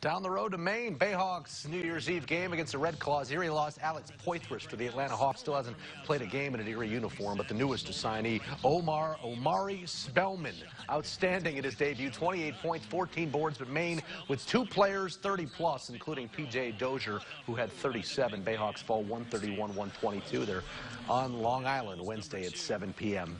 Down the road to Maine, Bayhawks New Year's Eve game against the Red Claws. Erie lost Alex Poythress to the Atlanta Hawks. Still hasn't played a game in an Erie uniform, but the newest assignee, Omar Omari Spellman, outstanding in his debut. 28 points, 14 boards, but Maine with two players, 30 plus, including P.J. Dozier, who had 37. Bayhawks fall 131-122. They're on Long Island Wednesday at 7 p.m.